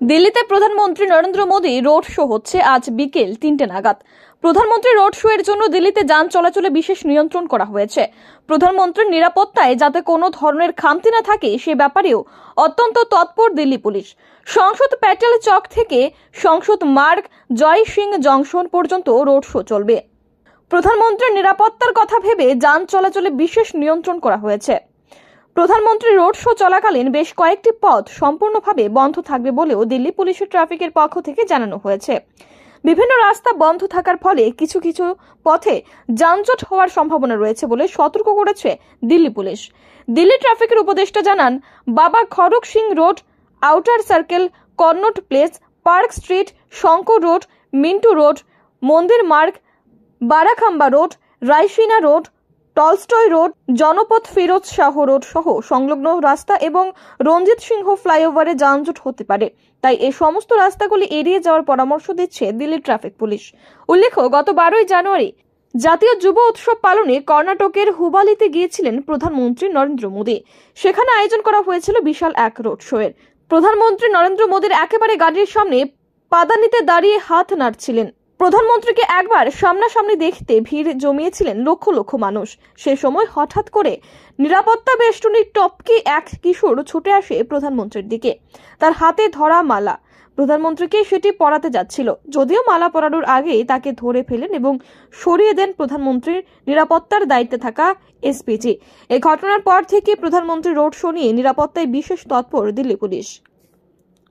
দিল্লিতে প্রধানমন্ত্রী Narendra Modi road show হচ্ছে আজ বিকেল তিনটে নাগাদ। প্রধানমন্ত্রী রোড শো এর জন্য দিল্লিতে যান চলাচলে বিশেষ নিয়ন্ত্রণ করা হয়েছে। প্রধানমন্ত্রীর নিরাপত্তায় যাতে কোনো ধরনের খামতি না থাকে, সে ব্যাপারেও অত্যন্ত তৎপর দিল্লি পুলিশ। সংসদ প্যাটেল চক থেকে সংসদ মার্গ, জয় সিং জংশন পর্যন্ত রোড শো চলবে। প্রধানমন্ত্রীর নিরাপত্তার কথা ভেবে যান চলাচলে বিশেষ নিয়ন্ত্রণ করা হয়েছে। প্রধানমন্ত্রী রোড শো চলাকালীন বেশ কয়েকটি পথ সম্পূর্ণভাবে বন্ধ থাকবে বলেও দিল্লি পুলিশের ট্রাফিকের পক্ষ থেকে জানানো হয়েছে। বিভিন্ন রাস্তা বন্ধ থাকার ফলে কিছু কিছু পথে যানজট হওয়ার সম্ভাবনা রয়েছে বলে সতর্ক করেছে দিল্লি পুলিশ। দিল্লি ট্রাফিকের উপদেষ্টা জানান, Baba Kharak Singh road, outer circle Connaught place, park street, Shankar road, Minto road, Mandir Marg, Barakhamba road Raisina road Tolstoy road, Janpath Firoz Shah road সহ সংলগ্ন রাস্তা এবং রঞ্জিত সিংহ ফ্লাইওভারে যানজট হতে পারে। তাই এই সমস্ত রাস্তাগুলি এড়িয়ে যাওয়ার পরামর্শ দিচ্ছে দিল্লি ট্রাফিক পুলিশ। উল্লেখ্য, গত বারোই জানুয়ারি জাতীয় যুব উৎসব পালনে কর্ণাটকের হুবালিতে গিয়েছিলেন প্রধানমন্ত্রী নরেন্দ্র মোদী। সেখানে আয়োজন করা হয়েছিল বিশাল এক রোড শো এর প্রধানমন্ত্রী নরেন্দ্র মোদীর একেবারে গাড়ির সামনে পাদানিতে দাঁড়িয়ে হাত নাড়ছিলেন। প্রধানমন্ত্রীকে একবার সামনাসামনি দেখতে ভিড় জমিয়েছিলেন লক্ষ লক্ষ মানুষ। সে সময় হঠাৎ করে নিরাপত্তা বেষ্টনীর টপকে এক কিশোর ছুটে আসে প্রধানমন্ত্রীর দিকে। তার হাতে ধরা মালা। প্রধানমন্ত্রীকে সেটি পরাতে যাচ্ছিল। যদিও মালা পরানোর আগেই তাকে ধরে ফেলেন এবং সরিয়ে দেন প্রধানমন্ত্রীর নিরাপত্তার দায়িত্বে থাকা এসপিজি। এই ঘটনার পর থেকে প্রধানমন্ত্রী রোড শো নিয়ে নিরাপত্তায় বিশেষ তৎপর Delhi police.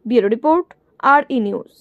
Bureau report R E news.